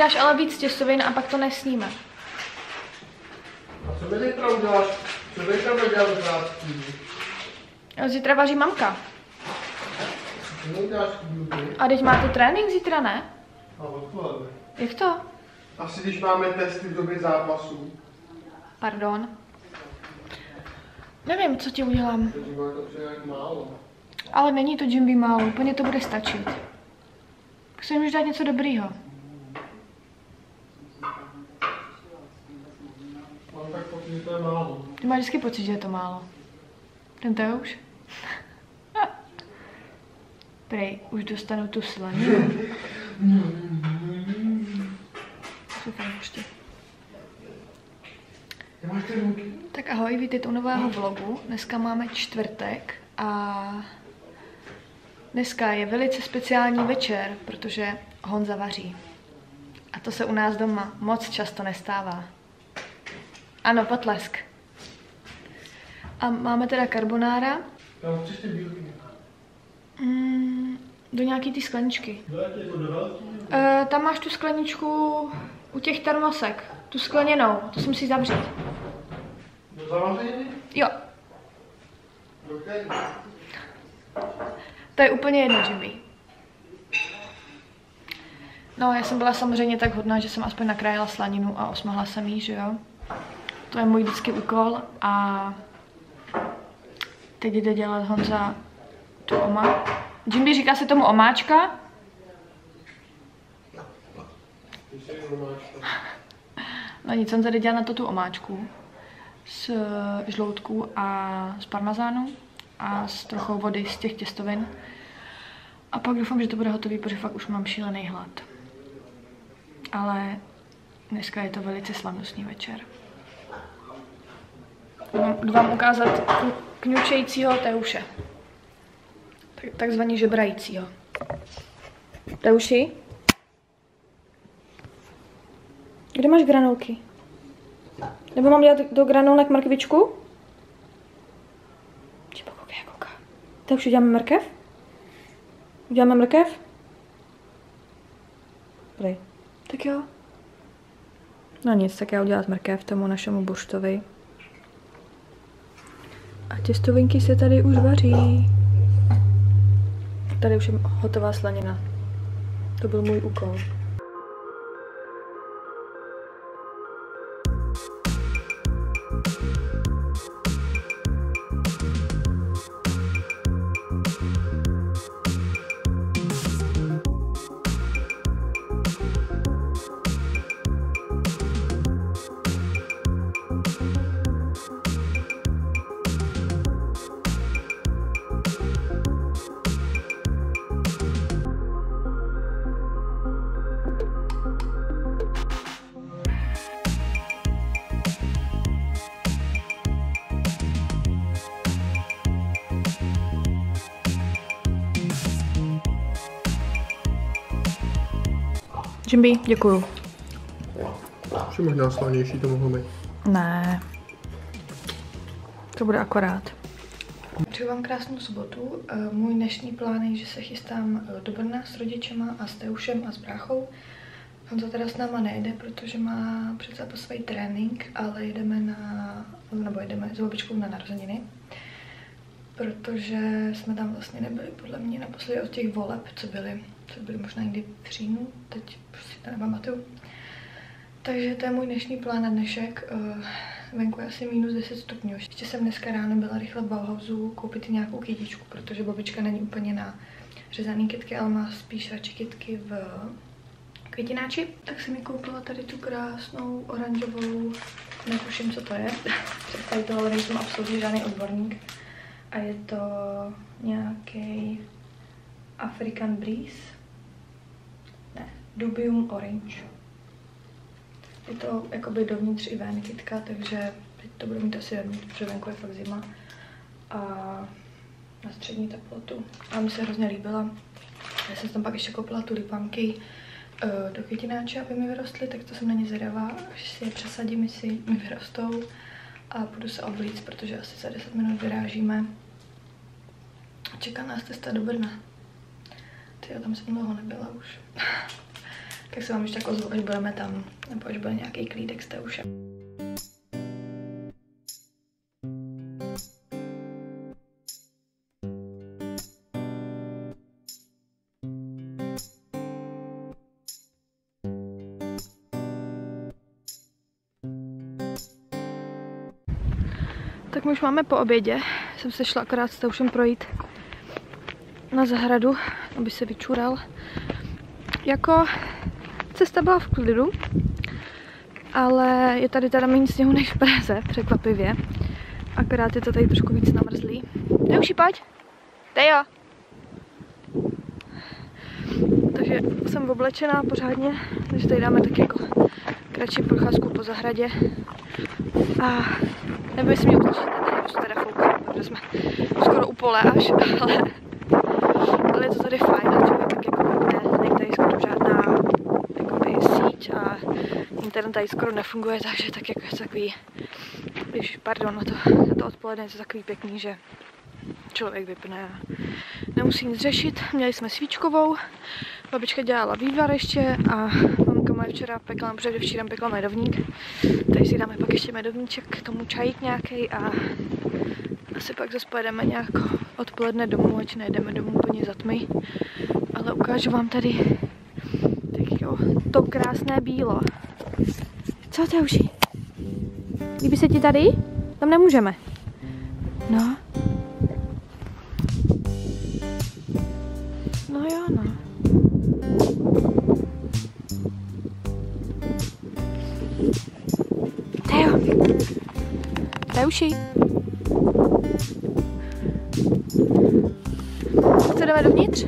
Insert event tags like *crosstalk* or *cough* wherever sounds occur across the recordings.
dáš ale víc těstovin a pak to nesníme. A co mi zítra uděláš? Co dělat v práci? Jo, Zítra vaří mamka. Mi uděláš? A teď máte trénink zítra, ne? A odpoledne. Jak to? Asi když máme testy v době zápasů, Pardon. Nevím, co ti udělám. Ale není to Jimby málo, úplně to bude stačit. Tak si můžeš dát něco dobrýho. Mám tak pocit, že to je málo. Ty máš vždycky pocit, že je to málo. Ten to je už. *laughs* Prej, už dostanu tu slaninu. Super, ještě. Tak ahoj, vítejte u nového vlogu. Dneska máme čtvrtek a dneska je velice speciální večer, protože Honza vaří. A to se u nás doma moc často nestává. Ano, potlesk. A máme teda karbonára Já mám čistě bílky. mm, do nějaký ty skleničky. E, tam máš tu skleničku u těch termosek, tu skleněnou, to si musíš zavřít. Do zavaření? Jo? To je úplně jedno, Jimmy. No, já jsem byla samozřejmě tak hodná, že jsem aspoň nakrájela slaninu a osmahla jsem jí, že jo. To je můj vždycky úkol a teď jde dělat Honza tu oma. Jimby říká se tomu omáčka. No nic, Honza jde dělat na to tu omáčku s žloutku a z parmazánu a s trochou vody z těch těstovin. A pak doufám, že to bude hotový, protože fakt už mám šílený hlad. Ale dneska je to velice slavnostní večer. Jdu vám- ukázat kňučejícího Teuše. Tak, takzvaný žebrajícího. Teuši? Kde máš granulky? Nebo mám dělat do granulek mrkvičku? Či koukej, kouká. Už uděláme mrkev? Uděláme mrkev? Prej. Tak jo. No nic, tak já udělat mrkev tomu našemu burštovi. A těstovinky se tady už vaří. Tady už je hotová slanina. To byl můj úkol. Jimby, děkuju. Ještě možná slanější to mohlo být. Ne. To bude akorát. Přeju vám krásnou sobotu. Eh, Můj dnešní plán je, že se chystám eh, do Brna s rodičema a s Teušem a s bráchou. On to teda s náma nejde, protože má před sebou svůj trénink, ale jedeme na, nebo jedeme s babičkou na narozeniny. Protože jsme tam vlastně nebyli podle mě naposledy od těch voleb, co byly, co byly možná někdy v říjnu, teď si to nepamatuju. Takže to je můj dnešní plán na dnešek. Eh, Venku je asi minus 10 stupňů. Ještě jsem dneska ráno byla rychle v Bauhausu koupit nějakou kytičku, protože babička není úplně na řezaný kytky, ale má spíš radši kytky v květináči. Tak jsem mi koupila tady tu krásnou oranžovou, netuším, co to je. *laughs* Představit to, ale nejsem absolutně žádný odborník. A je to nějaký African Breeze. Dubium Orange. Je to jakoby dovnitř i ven kytka, takže teď to budu mít asi vevnitř, protože venku je fakt zima. A na střední teplotu. A mi se hrozně líbila. Já jsem tam pak ještě koupila tulipánky uh, do květináče, aby mi vyrostly, tak to jsem na ně zvědavá. Až si je přesadím, jestli mi vyrostou. A budu se oblíct, protože asi za 10 minut vyrážíme. Čeká nás cesta do Brna. Ty, tam jsem dlouho nebyla už. *laughs* tak se vám ještě tak ozvu, až budeme tam, nebo až bude nějaký klídek z té uše. Tak my už máme po obědě. Jsem se šla akorát s Teušem projít na zahradu, aby se vyčural. Jako cesta byla v klidu, ale je tady teda méně sněhu než v Praze, překvapivě. Akorát je to tady trošku víc namrzlý. Teuši, pojď! Tejo! Takže jsem oblečená pořádně, takže tady dáme tak jako kratší procházku po zahradě. A nevím, jestli mě uslyšíte, tady teda fouká, protože jsme skoro u pole až, *laughs* ale, ale je to tady fajn a člověk tak jako ne, není tady skoro žádná jakoby, síť a internet tady skoro nefunguje, takže tak jako je takový, když, pardon, na to, na to odpoledne je to takový pěkný, že člověk vypne a nemusí nic řešit. Měli jsme svíčkovou, babička dělala vývar ještě a mamka moje včera pekla, předevčírem pekla medovník. Tady si dáme pak ještě medovníček k tomu čajík nějaký a asi pak zase pojedeme nějak odpoledne domů, ať nejdeme domů úplně za tmy. Ale ukážu vám tady tak jo, to krásné bílo. Co to už? Líbí se ti tady? Tam nemůžeme. No. No jo, no. Teo. Teuši. Co jdeme dovnitř?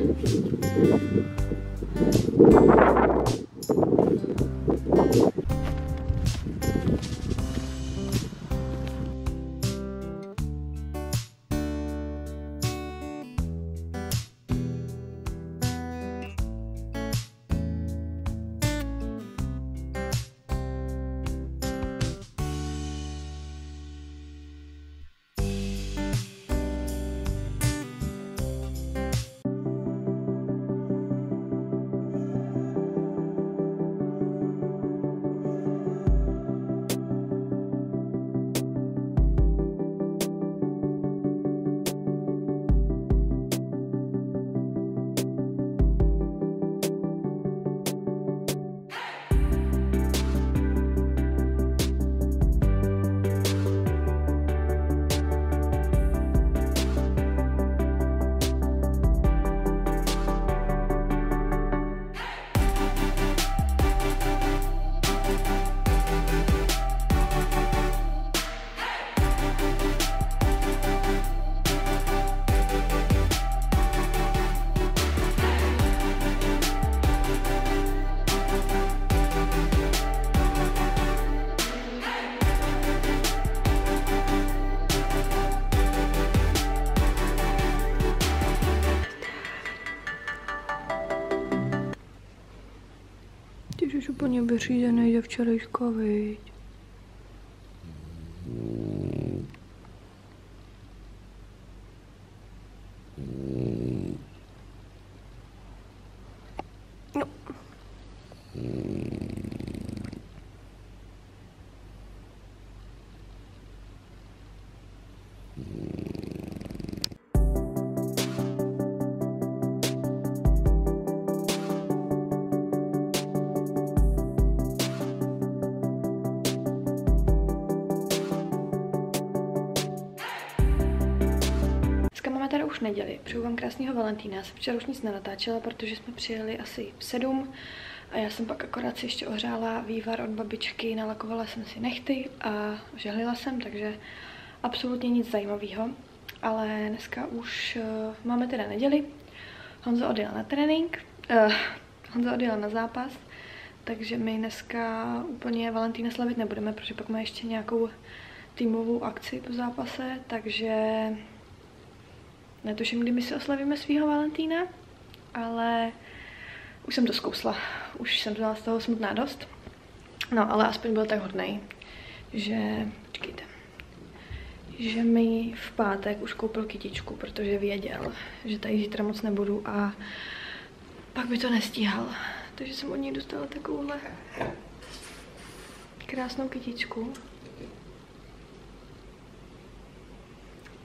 Ty jsi úplně vyřízený ze včerejška, viď? Neděli. Přeju vám krásného Valentína. Já jsem včera už nic nenatáčela, protože jsme přijeli asi v sedm a já jsem pak akorát si ještě ohřála vývar od babičky, nalakovala jsem si nechty a žehlila jsem, takže absolutně nic zajímavého. Ale dneska už uh, máme teda neděli. Honza odjel na trénink, uh, Honza odjel na zápas, takže my dneska úplně Valentína slavit nebudeme, protože pak máme ještě nějakou týmovou akci po zápase, takže netuším, kdy my si oslavíme svého Valentína, ale už jsem to zkousla. Už jsem byla z toho smutná dost. No, ale aspoň byl tak hodnej, že, počkejte, že mi v pátek už koupil kytičku, protože věděl, že tady zítra moc nebudu a pak by to nestíhal. Takže jsem od něj dostala takovouhle krásnou kytičku.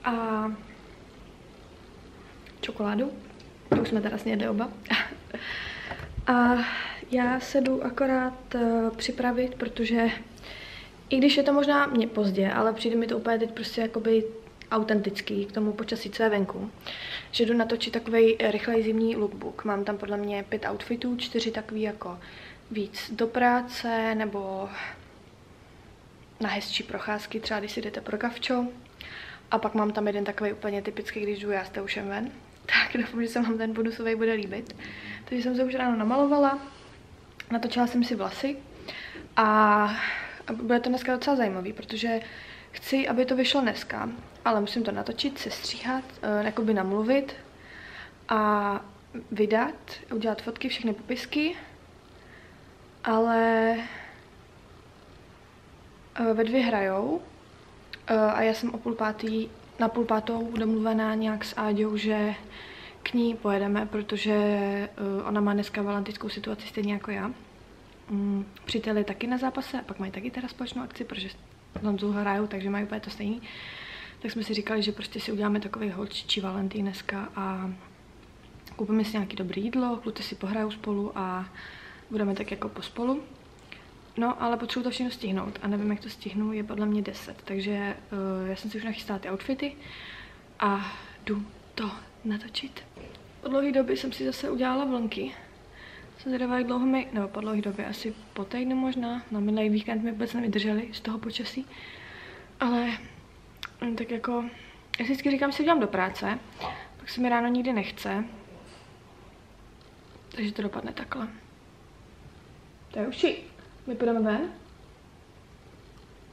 A čokoládu. To už jsme teda snědli oba. A já se jdu akorát uh, připravit, protože i když je to možná mě pozdě, ale přijde mi to úplně teď prostě jakoby autentický k tomu počasí, co je venku. Že jdu natočit takový rychlej zimní lookbook. Mám tam podle mě pět outfitů, čtyři takový jako víc do práce nebo na hezčí procházky, třeba když si jdete pro kavčo. A pak mám tam jeden takový úplně typický, když jdu já s ven. Tak doufám, že se vám ten bonusový bude líbit. Takže jsem se už ráno namalovala, natočila jsem si vlasy a bude to dneska docela zajímavý, protože chci, aby to vyšlo dneska, ale musím to natočit, sestříhat, uh, jakoby namluvit a vydat, udělat fotky, všechny popisky, ale uh, ve dvě hrajou uh, a já jsem o půl pátý, na půl pátou domluvená nějak s Áďou, že k ní pojedeme, protože uh, ona má dneska valentickou situaci stejně jako já. Um, přítel je taky na zápase a pak mají taky teda společnou akci, protože Honzou hrajou, takže mají úplně to stejný. Tak jsme si říkali, že prostě si uděláme takový holčičí Valentín dneska a koupíme si nějaký dobré jídlo, kluci si pohrajou spolu a budeme tak jako pospolu. No, ale potřebuji to všechno stihnout a nevím, jak to stihnu, je podle mě 10, takže uh, já jsem si už nachystala ty outfity a jdu to natočit. Po dlouhé době jsem si zase udělala vlnky. Jsem zvědavá, jak dlouho mi, nebo po dlouhé době, asi po týdnu možná, na minulý víkend mi vůbec nevydrželi z toho počasí. Ale hm, tak jako, já si vždycky říkám, že si udělám do práce, pak se mi ráno nikdy nechce. Takže to dopadne takhle. To je už My půjdeme ven?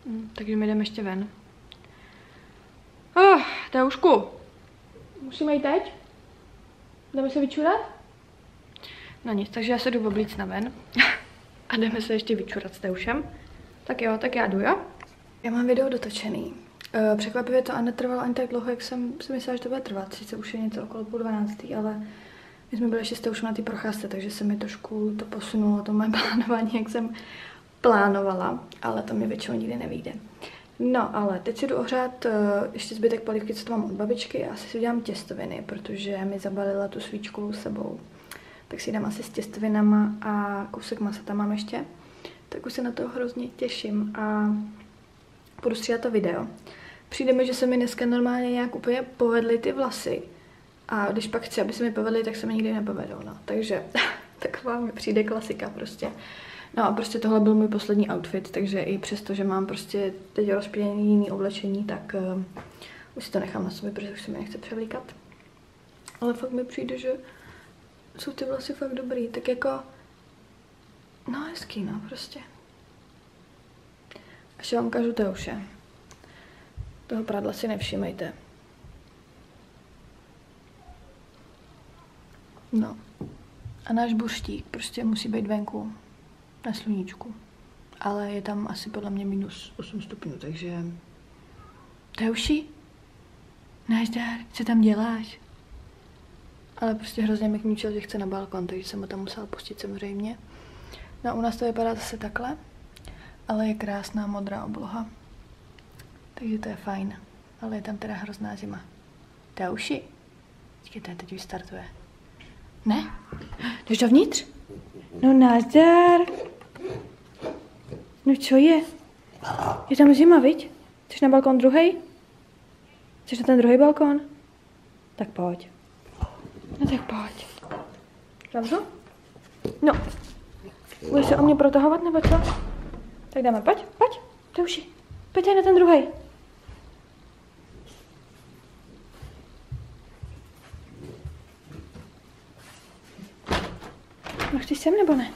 Hm, takže my jdeme ještě ven. Oh, to je ušku. Musíme jít teď? Jdeme se vyčurat? No nic, takže já se jdu oblíct na ven. *laughs* A jdeme se ještě vyčurat s Teušem. Tak jo, tak já jdu, jo? Já mám video dotočený. Uh, překvapivě to a netrvalo ani tak dlouho, jak jsem si myslela, že to bude trvat. Sice už je něco okolo půl dvanáctý, ale my jsme byli s Teušem na té procházce, takže se mi trošku to posunulo, to moje *laughs* plánování, jak jsem plánovala, ale to mi většinou nikdy nevyjde. No, ale teď si jdu ohřát uh, ještě zbytek polivky, co to mám od babičky a asi si udělám těstoviny, protože mi zabalila tu svíčku sebou tak si dám asi s těstovinama a kousek masa tam mám ještě. Tak už se na to hrozně těším a budu to video. Přijde mi, že se mi dneska normálně nějak úplně povedly ty vlasy. A když pak chci, aby se mi povedly, tak se mi nikdy nepovedou. No. Takže *laughs* taková mi přijde klasika prostě. No a prostě tohle byl můj poslední outfit, takže i přesto, že mám prostě teď rozpěněný jiný oblečení, tak uh, už si to nechám na sobě, protože už se mi nechce převlíkat. Ale fakt mi přijde, že jsou ty vlasy fakt dobrý, tak jako, no hezký, no prostě. Až vám ukážu Teuše. Toho prádla si nevšimejte. No. A náš burštík prostě musí být venku na sluníčku. Ale je tam asi podle mě minus 8 stupňů, takže... Teuši? Náš dár, co tam děláš? ale prostě hrozně mi kníčil, že chce na balkon, takže jsem ho tam musela pustit samozřejmě. No u nás to vypadá zase takhle, ale je krásná modrá obloha. Takže to je fajn. Ale je tam teda hrozná zima. Tauši? Počkejte, teď už startuje. Ne? Jdeš dovnitř? No nazdar. No co je? Je tam zima, viď? Chceš na balkon druhý? Chceš na ten druhý balkon? Tak pojď. No tak pojď. Zavřu? No. Budeš se o mě protahovat nebo co? Tak dáme, pojď, pojď, to už je. Pojď na ten druhý. Sem nebo ne?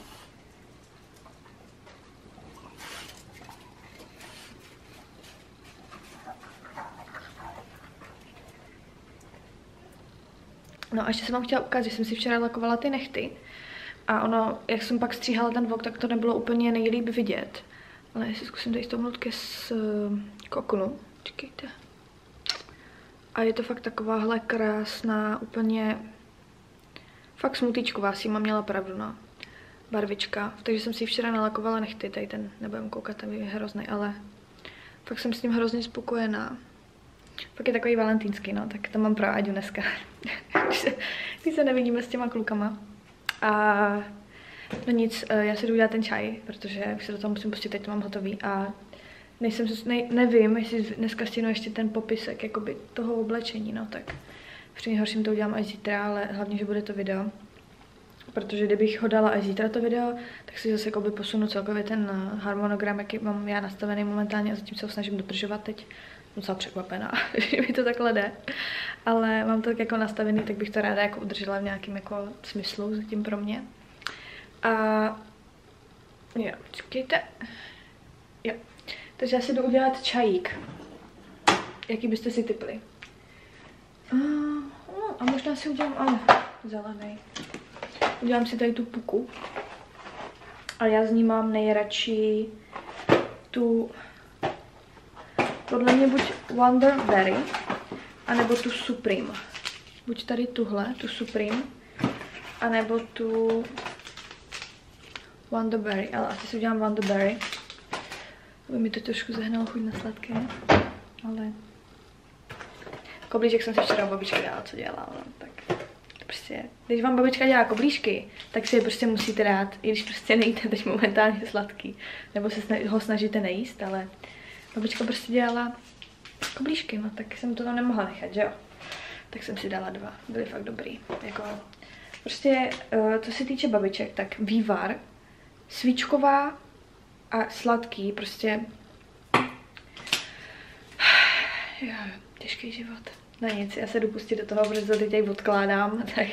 No a ještě jsem vám chtěla ukázat, že jsem si včera lakovala ty nechty. A ono, jak jsem pak stříhala ten vlog, tak to nebylo úplně nejlíp vidět. Ale já si zkusím tady stoupnout ke s uh, kokonu. Čekejte. A je to fakt takováhle krásná, úplně Fakt smutíčková, si mám měla pravdu, no. Barvička. Takže jsem si včera nalakovala nechty, tady ten nebudem koukat, ten je hrozný, ale fakt jsem s ním hrozně spokojená. Pak je takový valentýnský, no, tak to mám pro Aďu dneska. *laughs* Když se nevidíme s těma klukama. A no nic, eh, já si jdu udělat ten čaj, protože už se do toho musím pustit, teď to mám hotový. A nejsem, ne, nevím, jestli dneska stihnu ještě ten popisek jakoby toho oblečení, no tak při nejhorším to udělám až zítra, ale hlavně, že bude to video. Protože kdybych ho dala až zítra to video, tak si zase jakoby posunu celkově ten eh, harmonogram, jaký mám já nastavený momentálně a zatím se ho snažím dodržovat teď. Jsem docela překvapená, *laughs* že mi to takhle jde. Ale mám to tak jako nastavený, tak bych to ráda jako udržela v nějakém jako smyslu zatím pro mě. A jo, počkejte. Jo. Takže já si jdu udělat čajík. Jaký byste si typli? A, a možná si udělám, ale zelený. Udělám si tady tu puku. A já z ní mám nejradši tu, podle mě buď Wonderberry, anebo tu Supreme. Buď tady tuhle, tu Supreme, anebo tu Wonderberry, ale asi si udělám Wonderberry. Aby mi to trošku zahnalo chuť na sladké, ale koblížek jsem si včera u babičky dala, co dělala, no, tak prostě, když vám babička dělá koblížky, tak si je prostě musíte dát, i když prostě nejíte teď momentálně sladký, nebo se snaž, ho snažíte nejíst, ale babička prostě dělala koblížky, no tak jsem to tam nemohla nechat, že jo. Tak jsem si dala dva, byly fakt dobrý, jako Prostě, uh, co se týče babiček, tak vývar, svíčková a sladký, prostě *sighs* jo, těžký život. Na nic, já se jdu pustit do toho, protože to teď odkládám, *laughs* tak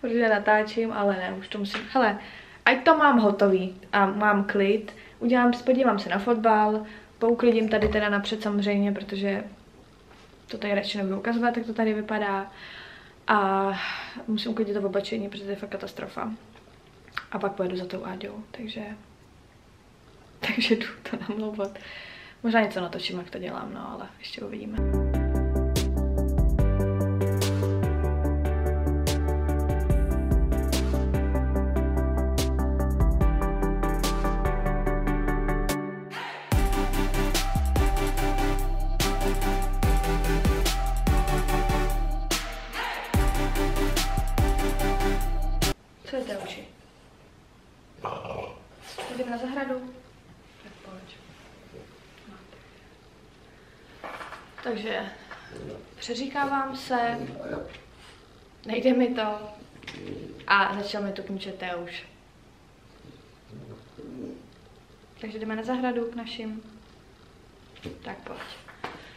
protože natáčím, ale ne, už to musím, hele, ať to mám hotový a mám klid, udělám, podívám se na fotbal, pouklidím tady teda napřed samozřejmě, protože to tady radši nebudu ukazovat, jak to tady vypadá. A musím uklidit to oblečení, protože to je fakt katastrofa. A pak pojedu za tou Áďou, takže... Takže jdu to namlouvat. Možná něco natočím, jak to dělám, no ale ještě uvidíme. Přeříkávám se, nejde mi to a začal mi to kničet Teuš. Takže jdeme na zahradu k našim. Tak pojď.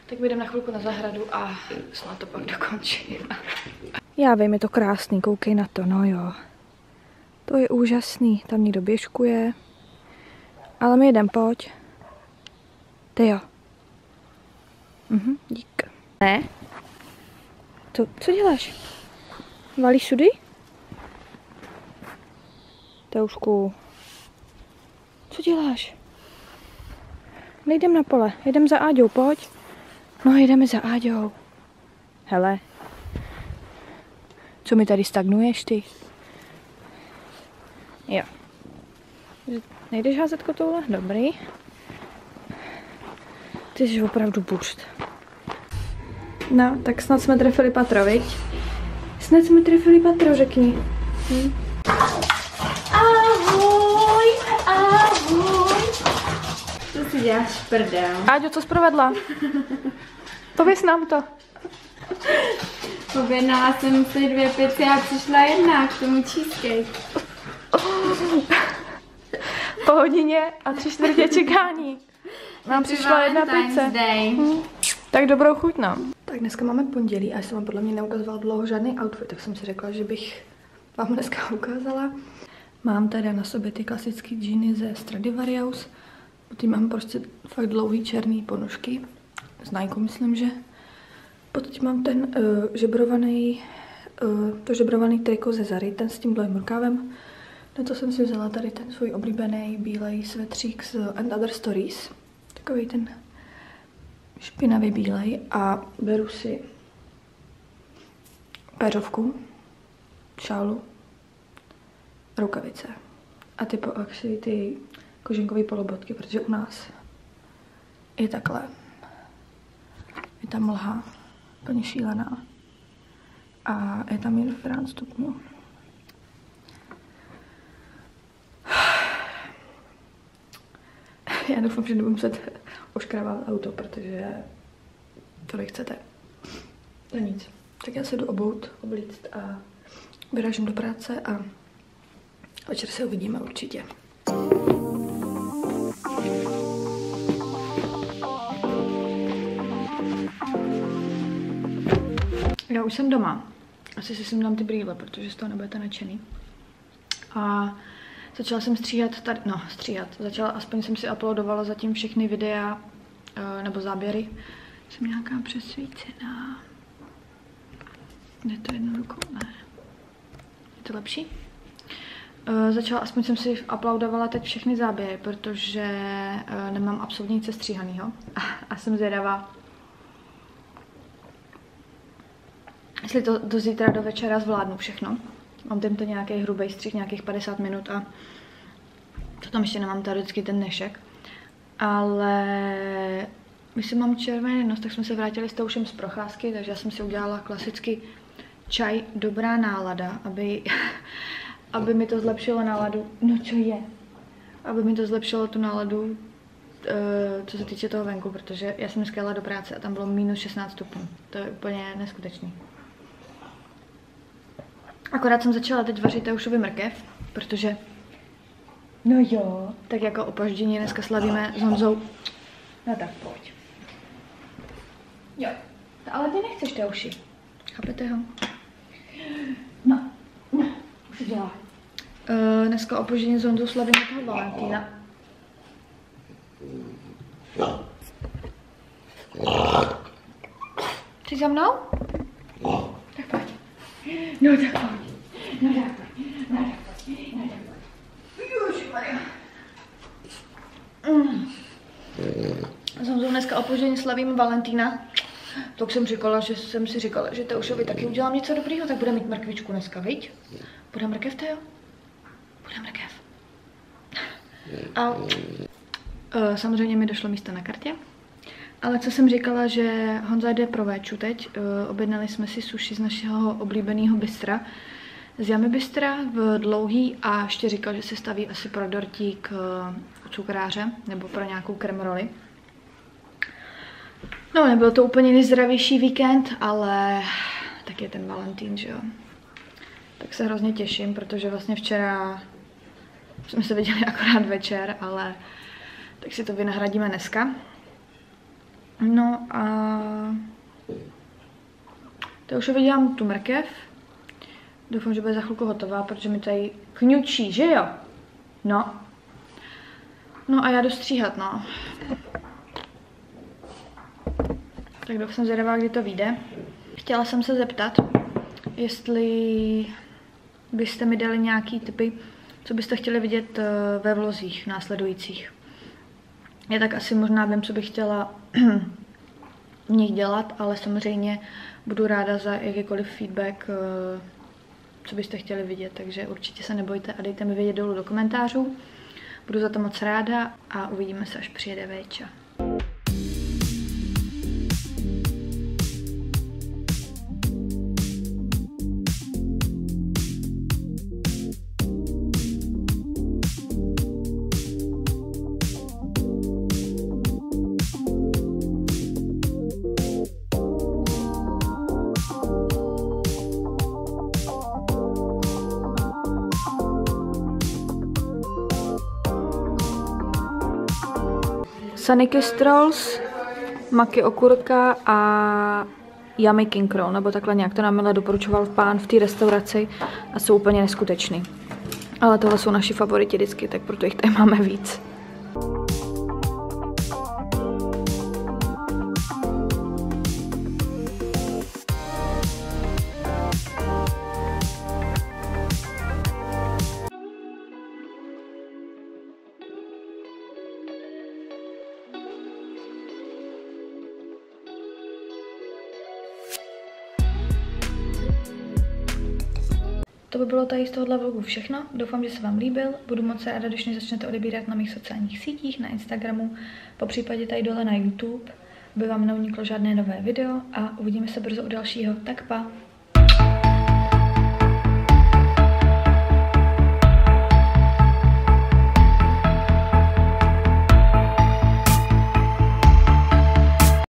Tak jdeme na chvilku na zahradu a snad to pak dokončím. *laughs* Já vím, je to krásný, koukej na to, no jo. To je úžasný, tam někdo běžkuje. Ale my jdem, pojď. Ty jo. Mhm, dík. Ne? To, co děláš? Valíš sudy? Teušku. Co děláš? Nejdem na pole, jedem za Áďou, pojď. No, jedeme za Áďou. Hele. Co mi tady stagnuješ ty? Jo. Nejdeš házet kotoule? Dobrý. Ty jsi opravdu burst. No, tak snad jsme trefili patro, viď? Snad jsme trefili patro, řekni. Hm? Ahoj, ahoj. Co si děláš, prdel? Áďo, co jsi provedla? Pověs nám to. Objednala jsem si dvě pici a přišla jedna k tomu cheesecake. Po hodině a tři čtvrtě čekání. Nám přišla jedna pice. Hm. Tak dobrou chuť nám. Tak dneska máme pondělí a já jsem vám podle mě neukazovala dlouho žádný outfit, tak jsem si řekla, že bych vám dneska *laughs* ukázala. Mám tady na sobě ty klasické džíny ze Stradivarius. Potom mám prostě fakt dlouhý černý ponožky. Z Nike, myslím, že. Potom mám ten uh, žebrovaný, uh, to žebrovaný triko ze Zary, ten s tím dlouhým rukávem. Na to jsem si vzala tady ten svůj oblíbený bílej svetřík z And Other Stories. Takový ten špinavý bílej a beru si péřovku. šálu, rukavice a ty, po, ty kožinkové polobotky, protože u nás je takhle. Je tam mlha, plně šílená. A je tam jen 14 stupňů. *laughs* Já doufám, že nebudu muset *laughs* oškrávat auto, protože to nechcete. To nic. Tak já se jdu obout, oblíct a vyrážím do práce a večer se uvidíme určitě. Já už jsem doma. Asi si sem dám ty brýle, protože z toho nebudete nadšený. A začala jsem stříhat tady, no stříhat, začala, aspoň jsem si uploadovala zatím všechny videa, eh, nebo záběry. Jsem nějaká přesvícená. Jde to jednou rukou? Ne. Je to lepší? Uh, začala, aspoň jsem si uploadovala teď všechny záběry, protože uh, nemám absolutně nic stříhanýho a, a jsem zvědavá, jestli to do zítra do večera zvládnu všechno. Mám tento nějaký hrubý střih, nějakých 50 minut a to tam ještě nemám teoreticky ten dnešek. Ale když mám červený nos, tak jsme se vrátili s toušem z procházky, takže já jsem si udělala klasicky čaj dobrá nálada, aby, *laughs* aby mi to zlepšilo náladu. No co je? Aby mi to zlepšilo tu náladu, eh, co se týče toho venku, protože já jsem dneska jela do práce a tam bylo minus 16 stupňů. To je úplně neskutečný. Akorát jsem začala teď vařit teušovi mrkev, protože No jo. Tak jako opoždění dneska slavíme s Honzou. No tak pojď. Jo. Ale ty nechceš teuši. Chápete ho? No. no. Už se dělá. Uh, dneska opoždění s Honzou slavíme toho Valentína. Jsi za mnou? No tak pojď. No tak pojď. No tak pojď. No tak pojď. Mm. Jsem dneska opoždění slavím Valentína. Tak jsem říkala, že jsem si říkala, že Teušovi taky udělám něco dobrýho, tak bude mít mrkvičku dneska, viď? Bude mrkev, Teo? Bude mrkev. A uh, samozřejmě mi došlo místo na kartě. Ale co jsem říkala, že Honza jde pro véču teď, uh, objednali jsme si suši z našeho oblíbeného bystra, z Jamy Bystra v Dlouhý a ještě říkal, že se staví asi pro dortík uh, u cukráře nebo pro nějakou kremroli. No, nebyl to úplně nejzdravější víkend, ale tak je ten Valentín, že jo. Tak se hrozně těším, protože vlastně včera jsme se viděli *laughs* akorát večer, ale tak si to vynahradíme dneska. No a to už uvidím tu mrkev. Doufám, že bude za chvilku hotová, protože mi tady kňučí, že jo? No. No a já jdu stříhat, no. Tak doufám jsem zvědavá, kdy to vyjde. Chtěla jsem se zeptat, jestli byste mi dali nějaký typy, co byste chtěli vidět eh, ve vlozích následujících. Já tak asi možná vím, co bych chtěla *clears throat* v nich dělat, ale samozřejmě budu ráda za jakýkoliv feedback, eh, co byste chtěli vidět, takže určitě se nebojte a dejte mi vědět dolů do komentářů. Budu za to moc ráda a uvidíme se, až přijede Véča. Saniky Strolls, maky okurka a Yummy King Roll, nebo takhle nějak to nám Mila doporučoval pán v té restauraci a jsou úplně neskutečný. Ale tohle jsou naši favoriti vždycky, tak proto jich tady máme víc. Bylo tady z tohohle vlogu všechno. Doufám, že se vám líbil. Budu moc ráda, když mě začnete odebírat na mých sociálních sítích, na Instagramu, po případě tady dole na YouTube, aby vám neuniklo žádné nové video a uvidíme se brzo u dalšího. Tak pa!